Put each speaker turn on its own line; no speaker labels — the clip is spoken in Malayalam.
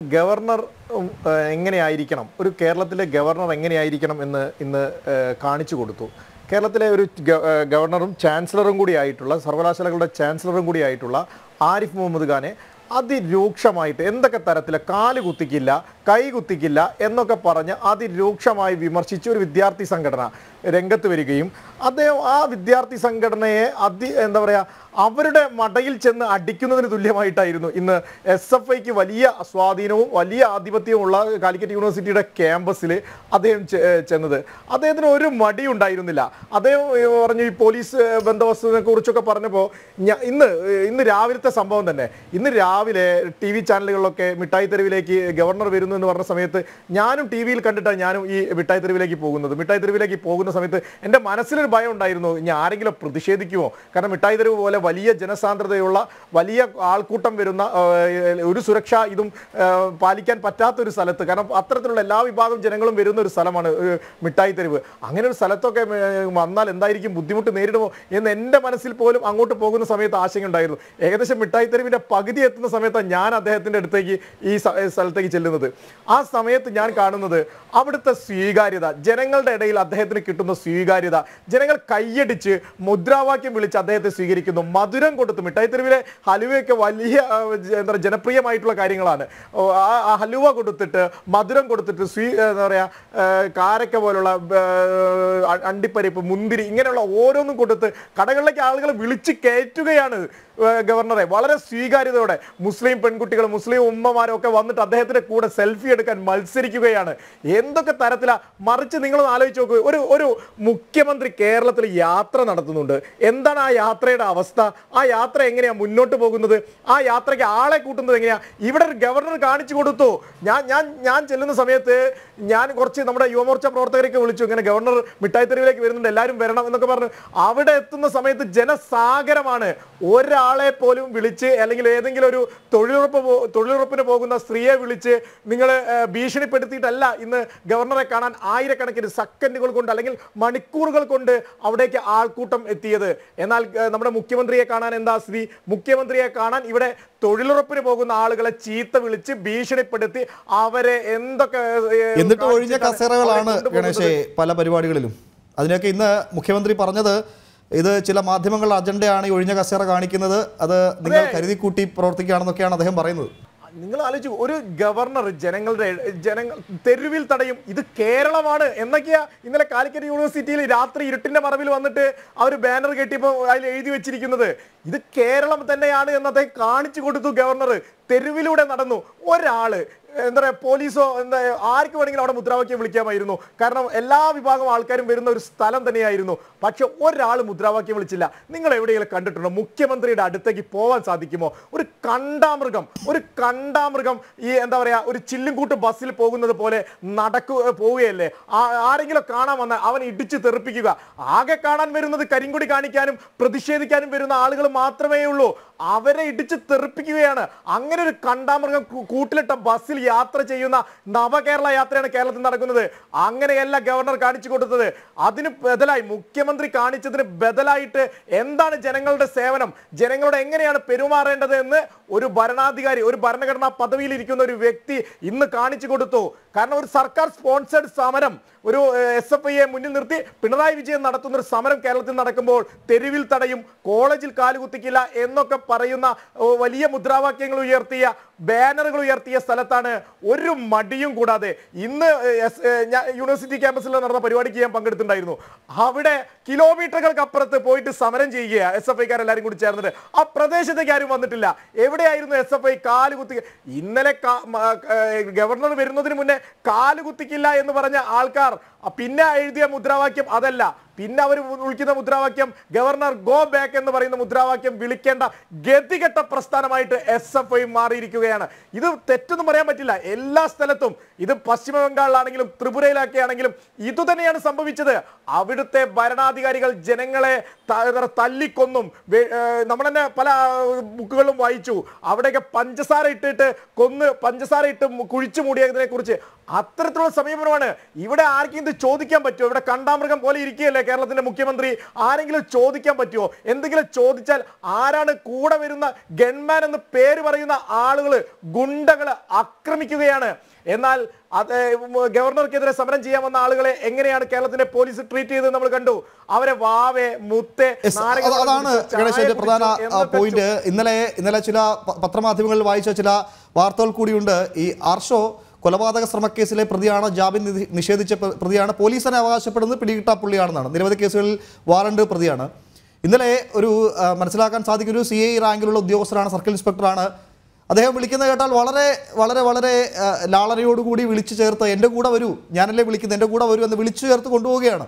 ഗവർണർ എങ്ങനെയായിരിക്കണം? ഒരു കേരളത്തിലെ ഗവർണർ എങ്ങനെയായിരിക്കണം എന്ന് ഇന്ന് കാണിച്ചു കൊടുത്തു. കേരളത്തിലെ ഒരു ഗവർണറും ചാൻസലറും കൂടി ആയിട്ടുള്ള സർവകലാശാലകളുടെ ചാൻസലറും കൂടി ആയിട്ടുള്ള ആരിഫ് മുഹമ്മദ് ഖാനെ അതിരൂക്ഷമായിട്ട് എന്തൊക്കെ തരത്തിലെ കാൽ കുത്തിക്കില്ല കൈ കുത്തിക്കില്ല എന്നൊക്കെ പറഞ്ഞ് അതിരൂക്ഷമായി വിമർശിച്ച ഒരു വിദ്യാർത്ഥി സംഘടന. രംഗത്ത് വരികയും അദ്ദേഹം ആ വിദ്യാർത്ഥി സംഘടനയെ അതി എന്താ പറയുക അവരുടെ മടയിൽ ചെന്ന് അടിക്കുന്നതിന് തുല്യമായിട്ടായിരുന്നു. ഇന്ന് എസ് എഫ് ഐക്ക് വലിയ സ്വാധീനവും വലിയ ആധിപത്യവും ഉള്ള കാലിക്കറ്റ് യൂണിവേഴ്സിറ്റിയുടെ ക്യാമ്പസിൽ അദ്ദേഹം ചെന്നത്. അദ്ദേഹത്തിന് ഒരു മടി ഉണ്ടായിരുന്നില്ല. അദ്ദേഹം പറഞ്ഞു ഈ പോലീസ് ബന്ധവസ്തുവിനെ കുറിച്ചൊക്കെ പറഞ്ഞപ്പോൾ ഇന്ന് ഇന്ന് രാവിലത്തെ സംഭവം തന്നെ. ഇന്ന് രാവിലെ ടി വി ചാനലുകളിലൊക്കെ മിഠായി തെരുവിലേക്ക് ഗവർണർ വരുന്നു എന്ന് പറഞ്ഞ സമയത്ത് ഞാനും ടി വിയിൽ കണ്ടിട്ടാണ് ഞാനും ഈ മിഠായി തെരുവിലേക്ക് പോകുന്നത്. മിഠായി തെരുവിലേക്ക് പോകുന്ന സമയത്ത് എന്റെ മനസ്സിലൊരു ഭയം ഉണ്ടായിരുന്നു. ഇനി ആരെങ്കിലും പ്രതിഷേധിക്കുമോ കാരണം മിഠായി തെരുവ് പോലെ വലിയ ജനസാന്ദ്രതയുള്ള വലിയ ആൾക്കൂട്ടം വരുന്ന ഒരു സുരക്ഷ ഇതും പാലിക്കാൻ പറ്റാത്ത ഒരു സ്ഥലത്ത്. കാരണം അത്തരത്തിലുള്ള എല്ലാ വിഭാഗം ജനങ്ങളും വരുന്ന ഒരു സ്ഥലമാണ് മിഠായി തെരുവ്. അങ്ങനെ ഒരു സ്ഥലത്തൊക്കെ വന്നാൽ എന്തായിരിക്കും ബുദ്ധിമുട്ട് നേരിടുമോ എന്ന് എന്റെ മനസ്സിൽ പോലും അങ്ങോട്ട് പോകുന്ന സമയത്ത് ആശങ്കയുണ്ടായിരുന്നു ഏകദേശം മിഠായി തെരുവിന്റെ പകുതി എത്തുന്ന സമയത്താണ് ഞാൻ അദ്ദേഹത്തിന്റെ അടുത്തേക്ക് ഈ സ്ഥലത്തേക്ക് ചെല്ലുന്നത്. ആ സമയത്ത് ഞാൻ കാണുന്നത് അവിടുത്തെ സ്വീകാര്യത ജനങ്ങളുടെ ഇടയിൽ അദ്ദേഹത്തിന് കിട്ടുന്ന സ്വീകാര്യത. ജനങ്ങൾ കൈയടിച്ച് മുദ്രാവാക്യം വിളിച്ച് അദ്ദേഹത്തെ സ്വീകരിക്കുന്നു. മധുരം കൊടുത്ത് മിഠായി തെരുവിലെ ഹലുവയൊക്കെ വലിയ എന്താ പറയുക ജനപ്രിയമായിട്ടുള്ള കാര്യങ്ങളാണ്. ആ ഹലുവ കൊടുത്തിട്ട് മധുരം കൊടുത്തിട്ട് സ്വീ എന്താ പറയുക കാരക്ക പോലുള്ള അണ്ടിപ്പരിപ്പ് മുന്തിരി ഇങ്ങനെയുള്ള ഓരോന്നും കൊടുത്ത് കടകളിലേക്ക് ആളുകൾ വിളിച്ച് കയറ്റുകയാണ് ഗവർണറെ വളരെ സ്വീകാര്യതയോടെ മുസ്ലിം പെൺകുട്ടികൾ മുസ്ലിം ഉമ്മമാരും ഒക്കെ വന്നിട്ട് അദ്ദേഹത്തിന്റെ കൂടെ സെൽഫി എടുക്കാൻ മത്സരിക്കുകയാണ്. എന്തൊക്കെ തരത്തിലാ? മറിച്ച് നിങ്ങൾ ആലോചിച്ച് നോക്കുക ഒരു ഒരു മുഖ്യമന്ത്രി കേരളത്തിൽ യാത്ര നടത്തുന്നുണ്ട്. എന്താണ് ആ യാത്രയുടെ അവസ്ഥ? ആ യാത്ര എങ്ങനെയാ മുന്നോട്ട് പോകുന്നത്? ആ യാത്രയ്ക്ക് ആളെ കൂട്ടുന്നത് എങ്ങനെയാ? ഇവിടെ ഒരു ഗവർണർ കാണിച്ചു കൊടുത്തു. ഞാൻ ഞാൻ ഞാൻ ചെല്ലുന്ന സമയത്ത് ഞാൻ കുറച്ച് നമ്മുടെ യുവമോർച്ച പ്രവർത്തകരൊക്കെ വിളിച്ചു. ഇങ്ങനെ ഗവർണർ മിഠായി തെരുവിലേക്ക് വരുന്നുണ്ട് എല്ലാവരും വരണം എന്നൊക്കെ പറഞ്ഞു. അവിടെ എത്തുന്ന സമയത്ത് ജനസാഗരമാണ്. ഒരാളെ പോലും വിളിച്ച് അല്ലെങ്കിൽ ഏതെങ്കിലും ഒരു തൊഴിലുറപ്പ് തൊഴിലുറപ്പിന് പോകുന്ന സ്ത്രീയെ വിളിച്ച് നിങ്ങൾ ഭീഷണിപ്പെടുത്തിയിട്ടല്ല ഇന്ന് ഗവർണറെ കാണാൻ ആയിരക്കണക്കിന് സെക്കൻഡുകൾ കൊണ്ട് അല്ലെങ്കിൽ മണിക്കൂറുകൾ കൊണ്ട് അവിടേക്ക് ആൾക്കൂട്ടം എത്തിയത്. എന്നാൽ നമ്മുടെ മുഖ്യമന്ത്രിയെ കാണാൻ എന്താ സ്ഥിതി? മുഖ്യമന്ത്രിയെ കാണാൻ ഇവിടെ തൊഴിലുറപ്പിന് പോകുന്ന ആളുകളെ ചീത്ത വിളിച്ച് ഭീഷണിപ്പെടുത്തി അവരെ എന്തൊക്കെ
എന്നിട്ട് ഒഴിഞ്ഞ കസേരകളാണ് ഗണേശേ പല പരിപാടികളിലും. അതിനൊക്കെ ഇന്ന് മുഖ്യമന്ത്രി പറഞ്ഞത് ഇത് ചില മാധ്യമങ്ങളുടെ അജണ്ടയാണ് ഈ ഒഴിഞ്ഞ കസേര കാണിക്കുന്നത്. അത് നിങ്ങൾ കരുതിക്കൂട്ടി പ്രവർത്തിക്കുകയാണെന്നൊക്കെയാണ് അദ്ദേഹം പറയുന്നത്.
നിങ്ങൾ ആലോചിച്ചു ഒരു ഗവർണർ ജനങ്ങളുടെ ജനങ്ങൾ തെരുവിൽ തടയും. ഇത് കേരളമാണ് എന്നൊക്കെയാ ഇന്നലെ കാലിക്കറ്റ് യൂണിവേഴ്സിറ്റിയിൽ രാത്രി ഇരുട്ടിന്റെ മറവിൽ വന്നിട്ട് അവർ ബാനർ കെട്ടിയപ്പോൾ അതിൽ എഴുതി വെച്ചിരിക്കുന്നത്. ഇത് കേരളം തന്നെയാണ് എന്ന് അദ്ദേഹം കാണിച്ചു കൊടുത്തു ഗവർണർ. തെരുവിലൂടെ നടന്നു. ഒരാൾ എന്താ പറയുക പോലീസോ എന്താ ആർക്ക് വേണമെങ്കിലും അവിടെ മുദ്രാവാക്യം വിളിക്കാമായിരുന്നു. കാരണം എല്ലാ വിഭാഗം ആൾക്കാരും വരുന്ന ഒരു സ്ഥലം തന്നെയായിരുന്നു. പക്ഷെ ഒരാൾ മുദ്രാവാക്യം വിളിച്ചില്ല. നിങ്ങൾ എവിടെയെങ്കിലും കണ്ടിട്ടുണ്ടോ? മുഖ്യമന്ത്രിയുടെ അടുത്തേക്ക് പോവാൻ സാധിക്കുമോ? ഒരു കണ്ടാമൃഗം ഒരു കണ്ടാമൃഗം ഈ എന്താ പറയുക ഒരു ചില്ലുംകൂട്ട് ബസ്സിൽ പോകുന്നത് പോലെ നടക്കു പോവുകയല്ലേ? ആരെങ്കിലും കാണാൻ വന്നാൽ അവൻ ഇടിച്ചു തെറിപ്പിക്കുക. ആകെ കാണാൻ വരുന്നത് കരിങ്കൊടി കാണിക്കാനും പ്രതിഷേധിക്കാനും വരുന്ന ആളുകൾ മാത്രമേ ഉള്ളൂ അവരെ ഇടിച്ച് തെറിപ്പിക്കുകയാണ്. അങ്ങനെ ഒരു കണ്ടാമൃഗം കൂട്ടിലിട്ട ബസ്സിൽ യാത്ര ചെയ്യുന്ന നവകേരള യാത്രയാണ് കേരളത്തിൽ നടക്കുന്നത്. അങ്ങനെയല്ല ഗവർണർ കാണിച്ചു കൊടുത്തത്. അതിന് ബദലായി മുഖ്യമന്ത്രി കാണിച്ചതിന് ബദലായിട്ട് എന്താണ് ജനങ്ങളുടെ സേവനം? ജനങ്ങളോട് എങ്ങനെയാണ് പെരുമാറേണ്ടത് എന്ന് ഒരു ഭരണാധികാരി ഒരു ഭരണഘടനാ പദവിയിൽ ഇരിക്കുന്ന ഒരു വ്യക്തി ഇന്ന് കാണിച്ചു കൊടുത്തു. കാരണം ഒരു സർക്കാർ സ്പോൺസേഡ് സമരം ഒരു എസ് എഫ് ഐയെ മുന്നിൽ നിർത്തി പിണറായി വിജയൻ നടത്തുന്ന ഒരു സമരം കേരളത്തിൽ നടക്കുമ്പോൾ തെരുവിൽ തടയും കോളേജിൽ കാലുകുത്തിക്കില്ല എന്നൊക്കെ പറയുന്ന വലിയ മുദ്രാവാക്യങ്ങൾ ഉയർത്തിയ ബാനറുകൾ ഉയർത്തിയ സ്ഥലത്താണ് ഒരു മടിയും കൂടാതെ ഇന്ന് യൂണിവേഴ്സിറ്റി ക്യാമ്പസിൽ നടന്ന പരിപാടിക്ക് ഞാൻ പങ്കെടുത്തിട്ടുണ്ടായിരുന്നു. അവിടെ കിലോമീറ്ററുകൾക്ക് അപ്പുറത്ത് പോയിട്ട് സമരം ചെയ്യുക എസ് എഫ് ഐക്കാരെല്ലാരും കൂടി ചേർന്നിട്ട്. ആ പ്രദേശത്തേക്ക് ആരും വന്നിട്ടില്ല. എവിടെയായിരുന്നു എസ് എഫ് ഐ കാലുകുത്തി ഇന്നലെ ഗവർണർ വരുന്നതിന് മുന്നേ കാലുകുത്തിക്കില്ല എന്ന് പറഞ്ഞ ആൾക്കാർ പിന്നെ എഴുതിയ മുദ്രാവാക്യം അതല്ല. പിന്നെ അവർ വിളിക്കുന്ന മുദ്രാവാക്യം ഗവർണർ ഗോ ബാക്ക് എന്ന് പറയുന്ന മുദ്രാവാക്യം വിളിക്കേണ്ട ഗതികെട്ട പ്രസ്ഥാനമായിട്ട് എസ് എഫ് ഐ മാറിയിരിക്കുകയാണ്. ഇത് തെറ്റൊന്നും പറയാൻ പറ്റില്ല. എല്ലാ സ്ഥലത്തും ഇത് പശ്ചിമ ബംഗാളിലാണെങ്കിലും ത്രിപുരയിലൊക്കെ ആണെങ്കിലും ഇതുതന്നെയാണ് സംഭവിച്ചത്. അവിടുത്തെ ഭരണാധികാരികൾ ജനങ്ങളെ തല്ലിക്കൊന്നും നമ്മൾ തന്നെ പല ബുക്കുകളും വായിച്ചു. അവിടെയൊക്കെ പഞ്ചസാര ഇട്ടിട്ട് കൊന്ന് പഞ്ചസാര ഇട്ട് കുഴിച്ചു മൂടിയതിനെ കുറിച്ച് അത്തരത്തിലുള്ള സമീപനമാണ്. ഇവിടെ ആർക്കും ഇത് ചോദിക്കാൻ പറ്റുമോ? ഇവിടെ കണ്ടാമൃഗം പോലെ ഇരിക്കുകയല്ലേ കേരളത്തിന്റെ മുഖ്യമന്ത്രി? ആരെങ്കിലും ചോദിക്കാൻ പറ്റുമോ? എന്തെങ്കിലും ചോദിച്ചാൽ ആരാണ് കൂടെ വരുന്ന ഗൺമാൻ എന്ന് പേര് പറയുന്ന ആളുകൾ ഗുണ്ടകൾ ആക്രമിക്കുകയാണ്. എന്നാൽ അത് ഗവർണർക്കെതിരെ സമരം ചെയ്യാൻ വന്ന ആളുകളെ എങ്ങനെയാണ് കേരളത്തിന്റെ പോലീസ് ട്രീറ്റ് ചെയ്തത് നമ്മൾ കണ്ടു. അവരെ വാവേ മുത്തേ
അതാണ് ഗണേശന്റെ പ്രധാന പോയിന്റ്. ഇന്നലെ ഇന്നലെ ചില പത്രമാധ്യമങ്ങളിൽ വായിച്ച ചില വാർത്തകൾ കൂടിയുണ്ട്. ഈ ആർഷോ കൊലപാതക ശ്രമക്കേസിലെ പ്രതിയാണ് ജാമ്യം നിഷേധിച്ച പ്രതിയാണ്. പോലീസിനെ അവകാശപ്പെടുന്നത് പിടികിട്ടാ പുള്ളിയാണെന്നാണ്. നിരവധി കേസുകളിൽ വാറണ്ട് പ്രതിയാണ്. ഇന്നലെ ഒരു മനസ്സിലാക്കാൻ സാധിക്കുന്ന ഒരു സി ഐ റാങ്കിലുള്ള ഉദ്യോഗസ്ഥരാണ് സർക്കിൾ ഇൻസ്പെക്ടറാണ്. അദ്ദേഹം വിളിക്കുന്ന കേട്ടാൽ വളരെ വളരെ വളരെ ലാളനയോടുകൂടി വിളിച്ചു ചേർത്ത് എന്റെ കൂടെ വരൂ ഞാനല്ലേ വിളിക്കുന്നത് എന്റെ കൂടെ വരൂ എന്ന് വിളിച്ചു ചേർത്ത് കൊണ്ടുപോവുകയാണ്.